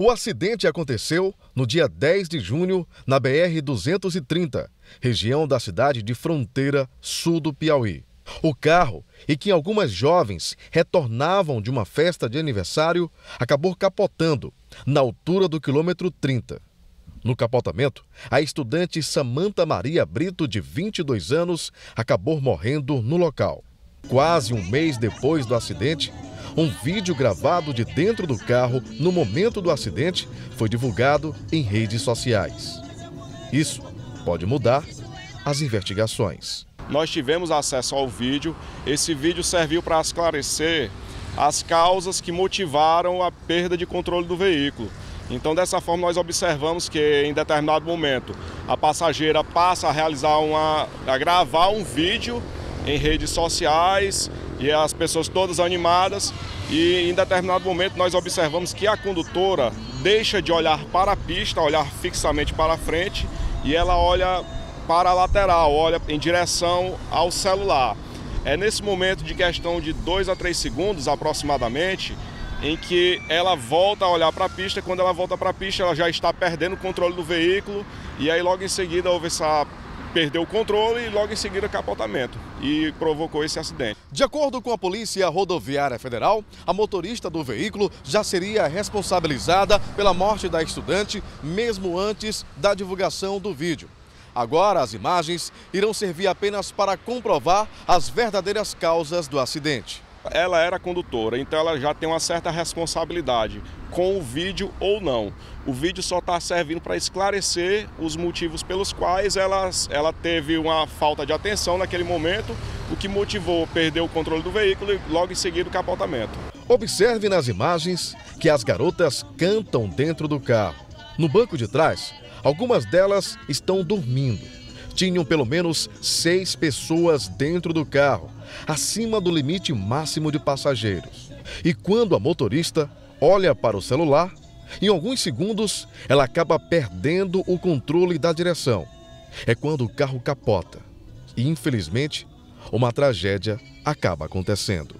O acidente aconteceu no dia 10 de junho na BR-230, região da cidade de Fronteira, sul do Piauí. O carro, e que algumas jovens retornavam de uma festa de aniversário, acabou capotando na altura do quilômetro 30. No capotamento, a estudante Samanta Maria Brito, de 22 anos, acabou morrendo no local. Quase um mês depois do acidente, um vídeo gravado de dentro do carro no momento do acidente foi divulgado em redes sociais. Isso pode mudar as investigações. Nós tivemos acesso ao vídeo. Esse vídeo serviu para esclarecer as causas que motivaram a perda de controle do veículo. Então, dessa forma, nós observamos que em determinado momento a passageira passa a realizar uma, a gravar um vídeo em redes sociais e as pessoas todas animadas. E em determinado momento nós observamos que a condutora deixa de olhar para a pista, olhar fixamente para a frente e ela olha para a lateral, olha em direção ao celular. É nesse momento de questão de 2 a 3 segundos aproximadamente em que ela volta a olhar para a pista. Quando ela volta para a pista, ela já está perdendo o controle do veículo e aí logo em seguida houve essa perdeu o controle e logo em seguida capotamento e provocou esse acidente. De acordo com a Polícia Rodoviária Federal, a motorista do veículo já seria responsabilizada pela morte da estudante mesmo antes da divulgação do vídeo. Agora, as imagens irão servir apenas para comprovar as verdadeiras causas do acidente ela era condutora, então ela já tem uma certa responsabilidade com o vídeo ou não. O vídeo só está servindo para esclarecer os motivos pelos quais ela, ela teve uma falta de atenção naquele momento, o que motivou perder o controle do veículo e logo em seguida o capotamento. Observe nas imagens que as garotas cantam dentro do carro. No banco de trás, algumas delas estão dormindo tinham pelo menos seis pessoas dentro do carro, acima do limite máximo de passageiros. E quando a motorista olha para o celular, em alguns segundos ela acaba perdendo o controle da direção. É quando o carro capota. E infelizmente, uma tragédia acaba acontecendo.